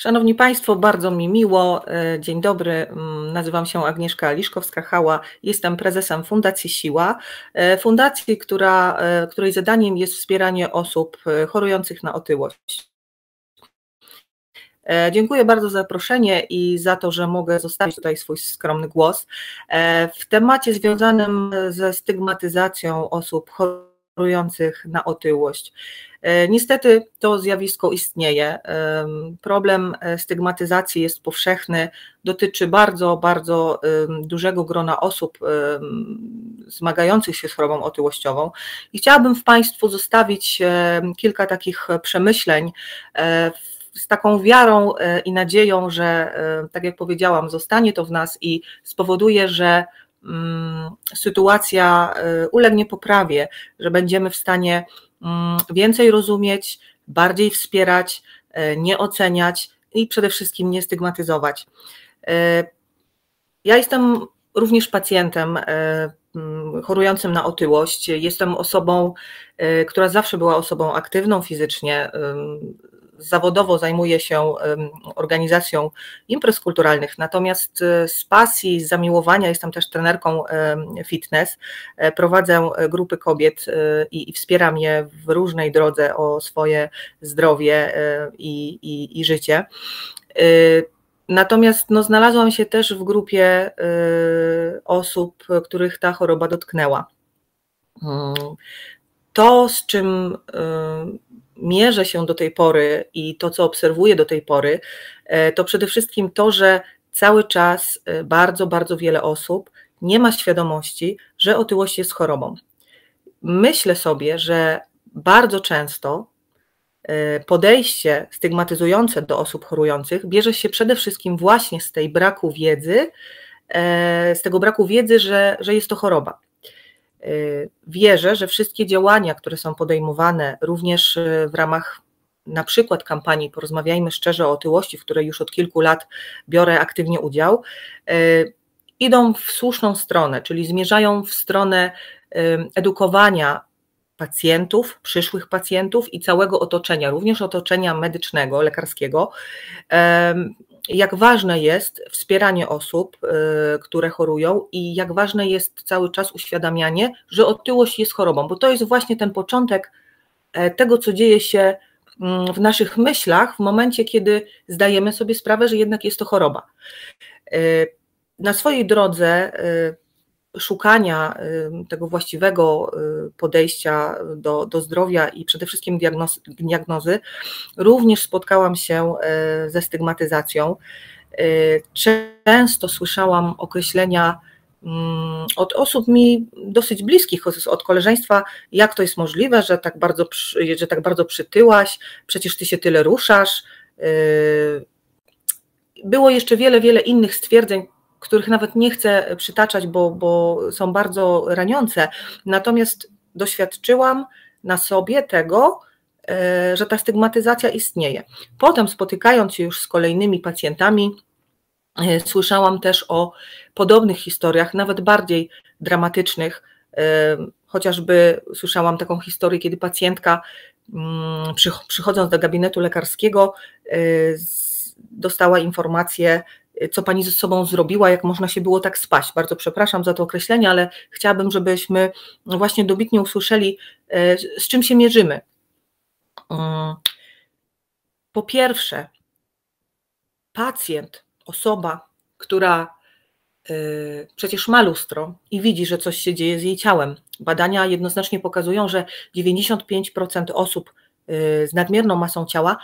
Szanowni Państwo, bardzo mi miło. E, dzień dobry, mm, nazywam się Agnieszka Liszkowska-Hała, jestem prezesem Fundacji Siła, e, fundacji, która, e, której zadaniem jest wspieranie osób chorujących na otyłość. Dziękuję bardzo za zaproszenie i za to, że mogę zostawić tutaj swój skromny głos. W temacie związanym ze stygmatyzacją osób chorujących na otyłość. E, niestety to zjawisko istnieje. Problem e, stygmatyzacji jest powszechny, dotyczy bardzo, bardzo dużego grona osób zmagających się z chorobą otyłościową. I chciałabym w Państwu zostawić kilka takich przemyśleń e, z taką wiarą i nadzieją, że, tak jak powiedziałam, zostanie to w nas i spowoduje, że sytuacja ulegnie poprawie, że będziemy w stanie Mm, więcej rozumieć, bardziej wspierać, e, nie oceniać i przede wszystkim nie stygmatyzować. E, ja jestem również pacjentem mm, chorującym na otyłość. Jestem osobą, która zawsze była osobą aktywną fizycznie, zawodowo zajmuję się organizacją imprez kulturalnych, natomiast e, z pasji, z zamiłowania jestem też trenerką fitness. E, prowadzę e, grupy kobiet i, wspieram je w różnej drodze o swoje zdrowie i, i, i życie. Natomiast no, znalazłam się też w grupie osób, których ta choroba dotknęła. Mm. To, z czym mierzę się do tej pory i to, co obserwuję do tej pory, e, to przede wszystkim to, że cały czas e, bardzo, bardzo wiele osób nie ma świadomości, że otyłość jest chorobą. Myślę sobie, że bardzo często e, podejście stygmatyzujące do osób chorujących bierze się przede wszystkim właśnie z tej braku wiedzy, z tego braku wiedzy, że, że jest to choroba. Y, wierzę, że wszystkie działania, które są podejmowane również y, w ramach na przykład kampanii Porozmawiajmy szczerze o otyłości, w której już od kilku lat biorę aktywnie udział, y, idą w słuszną stronę, czyli zmierzają w stronę edukowania pacjentów, przyszłych pacjentów i całego otoczenia, również otoczenia medycznego, lekarskiego, jak ważne jest wspieranie osób, y, które chorują i jak ważne jest cały czas uświadamianie, że otyłość jest chorobą, bo to jest właśnie ten początek e, tego, co dzieje się mm, w naszych myślach w momencie, kiedy zdajemy sobie sprawę, że jednak jest to choroba. E, na swojej drodze e, szukania tego właściwego podejścia do, do zdrowia i przede wszystkim diagnozy, diagnozy, również spotkałam się ze stygmatyzacją. Często słyszałam określenia od osób mi dosyć bliskich, od koleżeństwa, jak to jest możliwe, że tak bardzo, że tak bardzo przytyłaś, przecież ty się tyle ruszasz. Było jeszcze wiele, wiele innych stwierdzeń, których nawet nie chcę przytaczać, bo, bo są bardzo raniące. Natomiast doświadczyłam na sobie tego, e, że ta stygmatyzacja istnieje. Potem spotykając się już z kolejnymi pacjentami, e, słyszałam też o podobnych historiach, nawet bardziej dramatycznych. E, chociażby słyszałam taką historię, kiedy pacjentka mm, przychodząc do gabinetu lekarskiego dostała informację, co pani ze sobą zrobiła, jak można się było tak spaść. Bardzo przepraszam za to określenie, ale chciałabym, żebyśmy właśnie dobitnie usłyszeli, e, z czym się mierzymy. Mm. Po pierwsze, pacjent, osoba, która e, przecież ma lustro i widzi, że coś się dzieje z jej ciałem. Badania jednoznacznie pokazują, że 95% osób e, z nadmierną masą ciała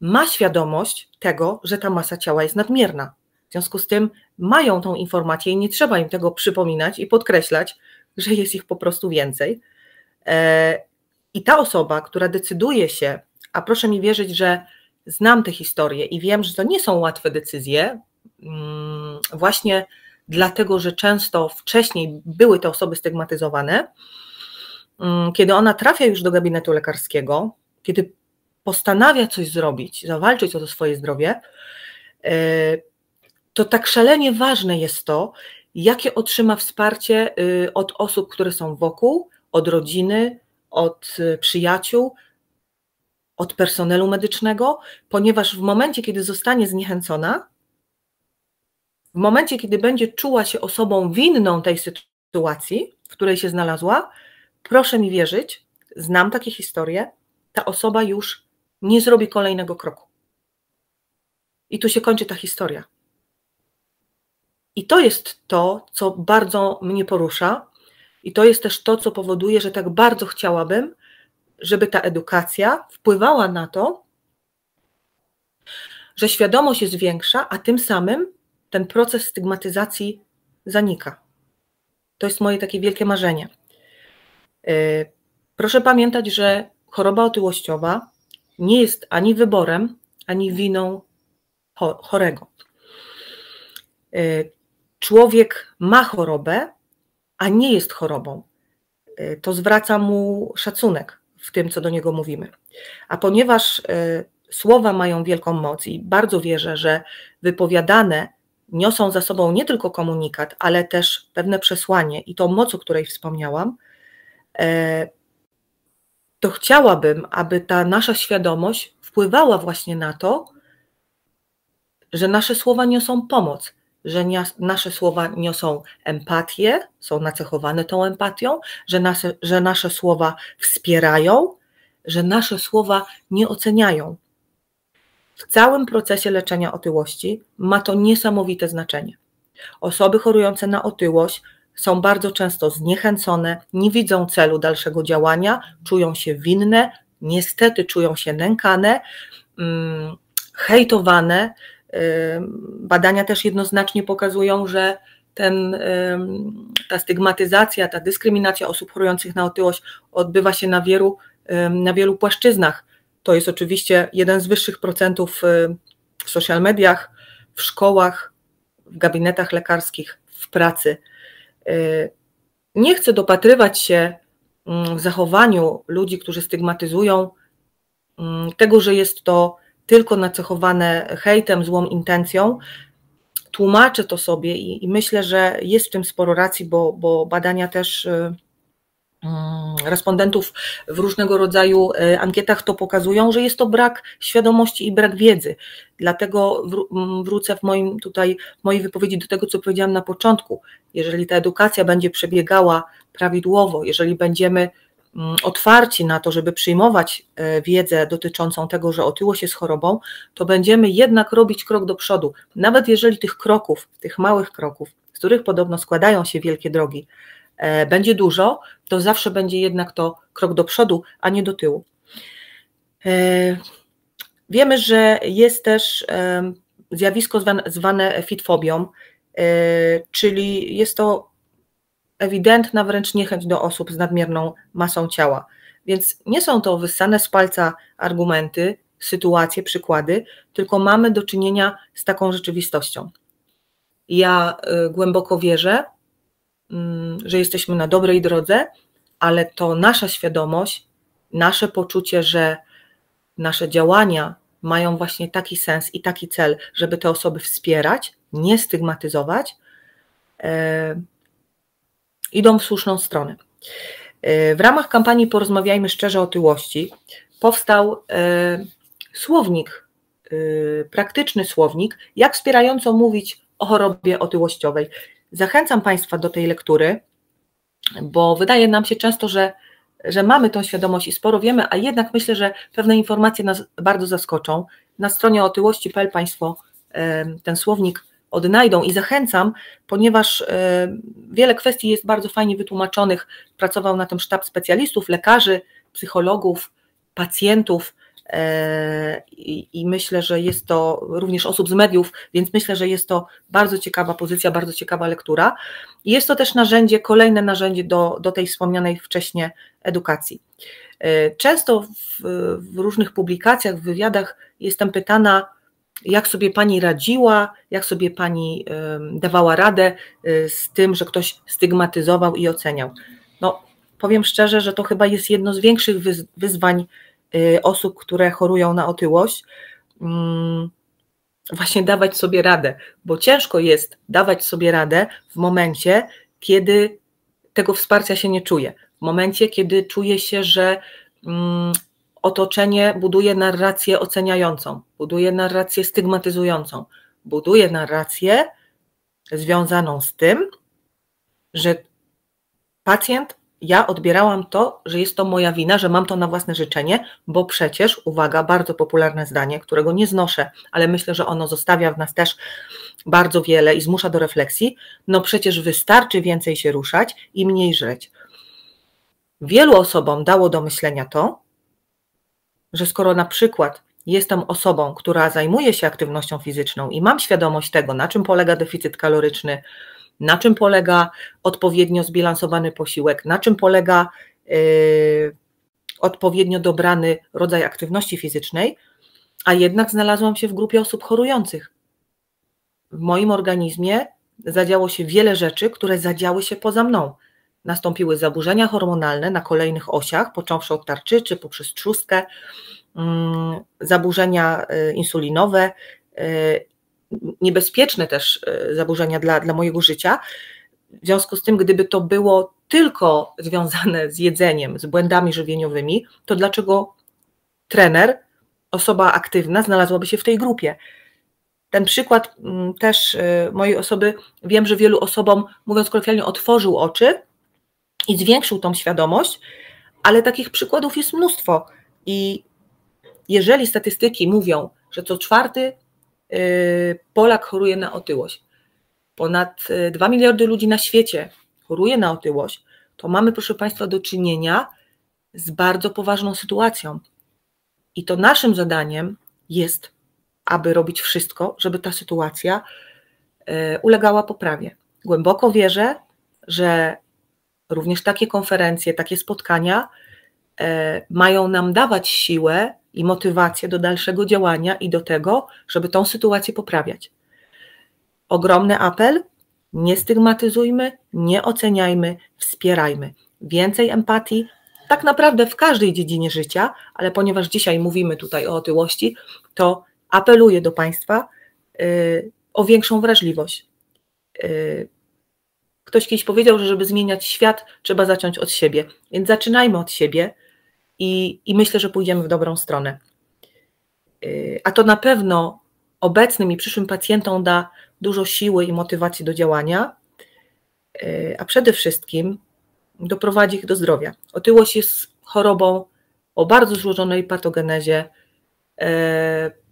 ma świadomość tego, że ta masa ciała jest nadmierna. W związku z tym mają tą informację i nie trzeba im tego przypominać i podkreślać, że jest ich po prostu więcej. E, I ta osoba, która decyduje się, a proszę mi wierzyć, że znam te historie i wiem, że to nie są łatwe decyzje, mm, właśnie dlatego, że często wcześniej były te osoby stygmatyzowane. Mm, kiedy ona trafia już do gabinetu lekarskiego, kiedy postanawia coś zrobić, zawalczyć o to swoje zdrowie, e, to tak szalenie ważne jest to, jakie otrzyma wsparcie y, od osób, które są wokół, od rodziny, od y, przyjaciół, od personelu medycznego, ponieważ w momencie, kiedy zostanie zniechęcona, w momencie, kiedy będzie czuła się osobą winną tej sytuacji, w której się znalazła, proszę mi wierzyć, znam takie historie, ta osoba już nie zrobi kolejnego kroku. I tu się kończy ta historia. I to jest to, co bardzo mnie porusza, i to jest też to, co powoduje, że tak bardzo chciałabym, żeby ta edukacja wpływała na to, że świadomość jest większa, a tym samym ten proces stygmatyzacji zanika. To jest moje takie wielkie marzenie. Y, proszę pamiętać, że choroba otyłościowa nie jest ani wyborem, ani winą chorego. Y, człowiek ma chorobę, a nie jest chorobą. Y, to zwraca mu szacunek w tym, co do niego mówimy. A ponieważ słowa mają wielką moc i bardzo wierzę, że wypowiadane niosą za sobą nie tylko komunikat, ale też pewne przesłanie i tą moc, o której wspomniałam, e, to chciałabym, aby ta nasza świadomość wpływała właśnie na to, że nasze słowa niosą pomoc, że nasze słowa niosą empatię, są nacechowane tą empatią, że nasze, że nasze słowa wspierają, że nasze słowa nie oceniają, w całym procesie leczenia otyłości ma to niesamowite znaczenie. Osoby chorujące na otyłość są bardzo często zniechęcone, nie widzą celu dalszego działania, czują się winne, niestety czują się nękane, hmm, hejtowane. Badania też jednoznacznie pokazują, że ten, ta stygmatyzacja, ta dyskryminacja osób chorujących na otyłość odbywa się na wielu, na wielu płaszczyznach. To jest oczywiście jeden z wyższych procentów y, w social mediach, w szkołach, w gabinetach lekarskich, w pracy. Y, nie chcę dopatrywać się w zachowaniu ludzi, którzy stygmatyzują, tego, że jest to tylko nacechowane hejtem, złą intencją. Tłumaczę to sobie i, i myślę, że jest w tym sporo racji, bo, bo badania też y, Mm, respondentów w różnego rodzaju e, ankietach to pokazują, że jest to brak świadomości i brak wiedzy. Dlatego mm, wrócę w moim tutaj w mojej wypowiedzi do tego, co powiedziałam na początku. Jeżeli ta edukacja będzie przebiegała prawidłowo, jeżeli będziemy otwarci na to, żeby przyjmować e, wiedzę dotyczącą tego, że otyłość jest chorobą, to będziemy jednak robić krok do przodu. Nawet jeżeli tych kroków, tych małych kroków, z których podobno składają się wielkie drogi, E, będzie dużo, to zawsze będzie jednak to krok do przodu, a nie do tyłu. E, wiemy, że jest też zjawisko zwane fitfobią, czyli jest to ewidentna wręcz niechęć do osób z nadmierną masą ciała. Więc nie są to wyssane z palca argumenty, sytuacje, przykłady, tylko mamy do czynienia z taką rzeczywistością. Ja głęboko wierzę, Mm, że jesteśmy na dobrej drodze, ale to nasza świadomość, nasze poczucie, że nasze działania mają właśnie taki sens i taki cel, żeby te osoby wspierać, nie stygmatyzować, e, idą w słuszną stronę. E, w ramach kampanii Porozmawiajmy szczerze o tyłości powstał e, słownik, e, praktyczny słownik, jak wspierająco mówić o chorobie otyłościowej. Zachęcam Państwa do tej lektury, bo wydaje nam się często, że, że mamy tą świadomość i sporo wiemy, a jednak myślę, że pewne informacje nas bardzo zaskoczą. Na stronie otyłości.pl Państwo ten słownik odnajdą i zachęcam, ponieważ wiele kwestii jest bardzo fajnie wytłumaczonych. Pracował na tym sztab specjalistów, lekarzy, psychologów, pacjentów E, I, I, myślę, że jest to również osób z mediów, więc myślę, że jest to bardzo ciekawa pozycja, bardzo ciekawa lektura. I jest to też narzędzie, kolejne narzędzie do, do tej wspomnianej wcześniej edukacji. E, często w, w różnych publikacjach, w wywiadach jestem pytana, jak sobie pani radziła, jak sobie pani dawała radę e, z tym, że ktoś stygmatyzował i oceniał. No, powiem szczerze, że to chyba jest jedno z większych wyzwań Y, osób, które chorują na otyłość, mm, właśnie dawać sobie radę, bo ciężko jest dawać sobie radę w momencie, kiedy tego wsparcia się nie czuje, w momencie, kiedy czuje się, że mm, otoczenie buduje narrację oceniającą, buduje narrację stygmatyzującą, buduje narrację związaną z tym, że pacjent, ja odbierałam to, że jest to moja wina, że mam to na własne życzenie, bo przecież, uwaga, bardzo popularne zdanie, którego nie znoszę, ale myślę, że ono zostawia w nas też bardzo wiele i zmusza do refleksji, no przecież wystarczy więcej się ruszać i mniej żreć. Wielu osobom dało do myślenia to, że skoro na przykład jestem osobą, która zajmuje się aktywnością fizyczną i mam świadomość tego, na czym polega deficyt kaloryczny, na czym polega odpowiednio zbilansowany posiłek, na czym polega yy, odpowiednio dobrany rodzaj aktywności fizycznej, a jednak znalazłam się w grupie osób chorujących. W moim organizmie zadziało się wiele rzeczy, które zadziały się poza mną. Nastąpiły zaburzenia hormonalne na kolejnych osiach, począwszy od tarczycy poprzez trzustkę, mm, zaburzenia y, insulinowe, y, niebezpieczne też y, zaburzenia dla, dla mojego życia. W związku z tym, gdyby to było tylko związane z jedzeniem, z błędami żywieniowymi, to dlaczego trener, osoba aktywna, znalazłaby się w tej grupie? Ten przykład mm, też mojej osoby, wiem, że wielu osobom, mówiąc kolokwialnie, otworzył oczy, i zwiększył tą świadomość, ale takich przykładów jest mnóstwo. I jeżeli statystyki mówią, że co czwarty y, Polak choruje na otyłość, ponad 2 y, miliardy ludzi na świecie choruje na otyłość, to mamy, proszę Państwa, do czynienia z bardzo poważną sytuacją. I to naszym zadaniem jest, aby robić wszystko, żeby ta sytuacja y, ulegała poprawie. Głęboko wierzę, że również takie konferencje, takie spotkania e, mają nam dawać siłę i motywację do dalszego działania i do tego, żeby tą sytuację poprawiać. Ogromny apel: nie stygmatyzujmy, nie oceniajmy, wspierajmy. Więcej empatii, tak naprawdę w każdej dziedzinie życia, ale ponieważ dzisiaj mówimy tutaj o otyłości, to apeluję do Państwa y, o większą wrażliwość. Y, Ktoś kiedyś powiedział, że żeby zmieniać świat, trzeba zacząć od siebie. Więc zaczynajmy od siebie i, i myślę, że pójdziemy w dobrą stronę. Yy, a to na pewno obecnym i przyszłym pacjentom da dużo siły i motywacji do działania, yy, a przede wszystkim doprowadzi ich do zdrowia. Otyłość jest chorobą o bardzo złożonej patogenezie. Yy,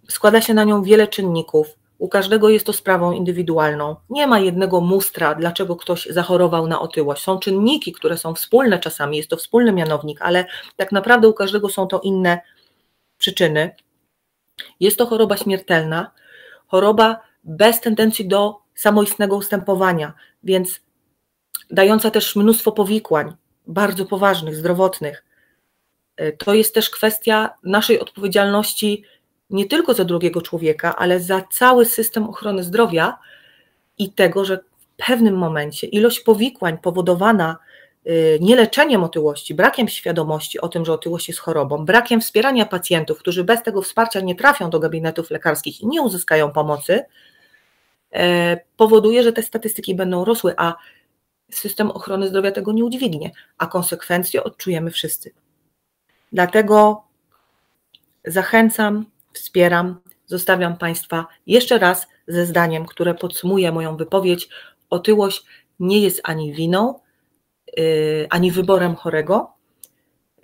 składa się na nią wiele czynników u każdego jest to sprawą indywidualną. Nie ma jednego mustra, dlaczego ktoś zachorował na otyłość. Są czynniki, które są wspólne czasami, jest to wspólny mianownik, ale tak naprawdę u każdego są to inne przyczyny. Jest to choroba śmiertelna, choroba bez tendencji do samoistnego ustępowania, więc dająca też mnóstwo powikłań, bardzo poważnych, zdrowotnych. To jest też kwestia naszej odpowiedzialności nie tylko za drugiego człowieka, ale za cały system ochrony zdrowia i tego, że w pewnym momencie ilość powikłań powodowana y, nieleczeniem otyłości, brakiem świadomości o tym, że otyłość jest chorobą, brakiem wspierania pacjentów, którzy bez tego wsparcia nie trafią do gabinetów lekarskich i nie uzyskają pomocy, e, powoduje, że te statystyki będą rosły, a system ochrony zdrowia tego nie udźwignie, a konsekwencje odczujemy wszyscy. Dlatego zachęcam wspieram. Zostawiam Państwa jeszcze raz ze zdaniem, które podsumuje moją wypowiedź. Otyłość nie jest ani winą, yy, ani wyborem chorego.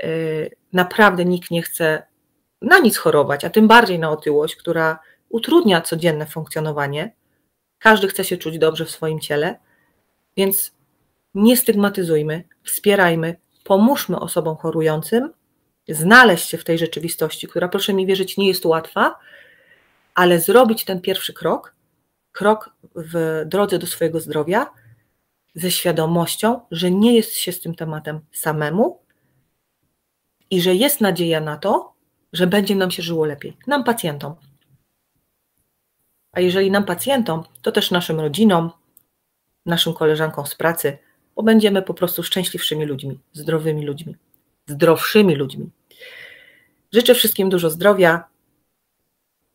Yy, naprawdę nikt nie chce na nic chorować, a tym bardziej na otyłość, która utrudnia codzienne funkcjonowanie. Każdy chce się czuć dobrze w swoim ciele, więc nie stygmatyzujmy, wspierajmy, pomóżmy osobom chorującym znaleźć się w tej rzeczywistości, która, proszę mi wierzyć, nie jest łatwa, ale zrobić ten pierwszy krok, krok w drodze do swojego zdrowia, ze świadomością, że nie jest się z tym tematem samemu i że jest nadzieja na to, że będzie nam się żyło lepiej, nam pacjentom. A jeżeli nam pacjentom, to też naszym rodzinom, naszym koleżankom z pracy, bo będziemy po prostu szczęśliwszymi ludźmi, zdrowymi ludźmi zdrowszymi ludźmi. Życzę wszystkim dużo zdrowia.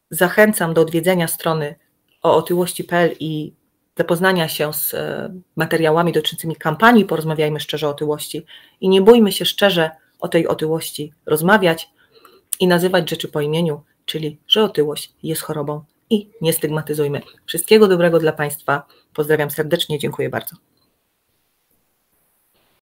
Zachęcam do odwiedzenia strony o otyłości.pl i zapoznania się z e, materiałami dotyczącymi kampanii Porozmawiajmy szczerze o otyłości i nie bójmy się szczerze o tej otyłości rozmawiać, i nazywać rzeczy po imieniu, czyli że otyłość jest chorobą i nie stygmatyzujmy. Wszystkiego dobrego dla Państwa. Pozdrawiam serdecznie, dziękuję bardzo.